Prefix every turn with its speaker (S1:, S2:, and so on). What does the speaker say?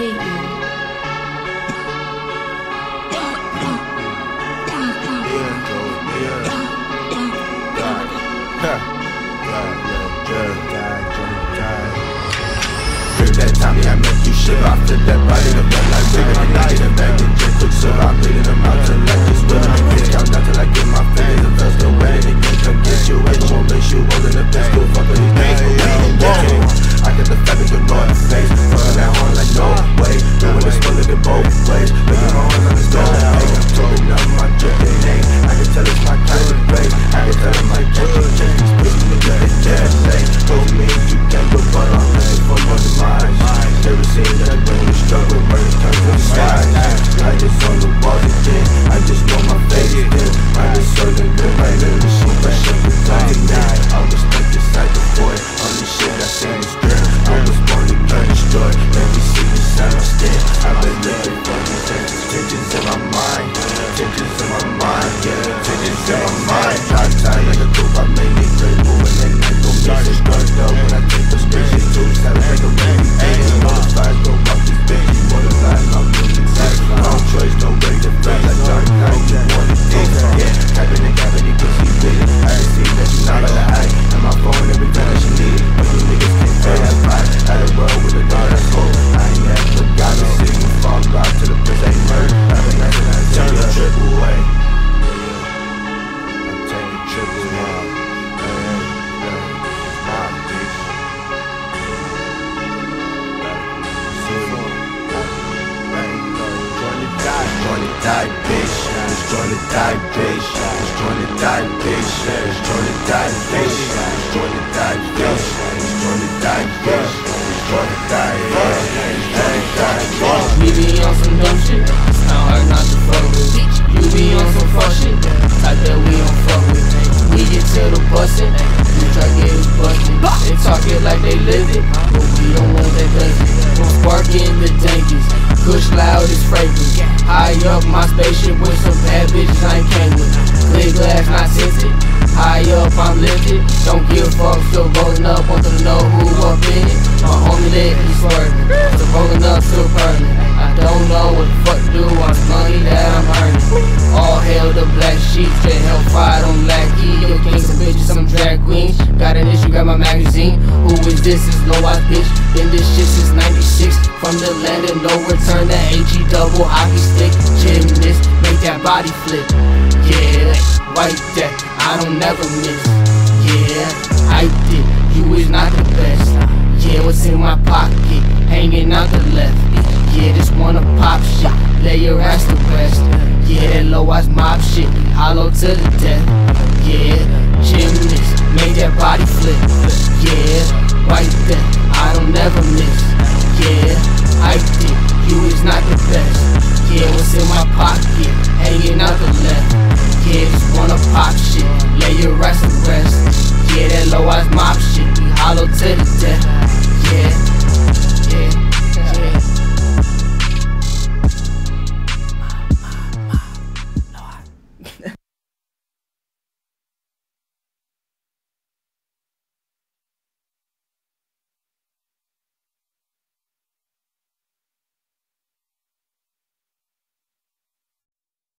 S1: hate you.
S2: that Tommy, I make you shiver. I flip that body, the blood like river. I knock it back and drink quick silver. I bleed in the mountain like this river. I get count down till I get my My mind. Hot time like a coupe, I made great moving and go miss it. Drugged up when I Die, bitch. Let's join the die, bitch. Let's join the die, bitch. Let's join the die, bitch. Let's join the die, bitch. Let's join the die, bitch. Let's join the bitch. Let's join the bitch.
S3: We be on some dumb shit, it's kinda hard not to fuck with. You be on some fuck shit, type that we don't fuck with. We get to the bustin', you try get us busted. They talk it like they live it, but we don't want that does it. Spark in the dankers, push loud as fragrance. High up my spaceship with some bad bitches I ain't came with. Clear glass, not tinted. High up, I'm lifted. Don't give a fuck, still rolling up, want to know who up in it. My homie lit, he's swerving. Still rolling up, still burning. I don't know what the fuck to do, I'm money that I'm earning. All hail the black sheep, Got my magazine. Who is this? Is Loweyez bitch. Been this shit since 96. From the land of no return, that HE double hockey stick. Gymnast, make that body flip. Yeah, like that, I don't never miss. Yeah, I did, you is not the best. Yeah, what's in my pocket? Hanging out the left. Yeah, just wanna pop shit. Lay your ass to rest. Yeah, that Loweyez mob shit. Hollow to the death. Yeah, gymnast, make that body flip. Yeah, right there, I don't never miss. Yeah, I did, you is not the best. Yeah, what's in my pocket? Hanging out the left. Yeah, just wanna pop shit. Lay your ass to rest. Yeah, that Loweyez mob shit. We hollow to the death.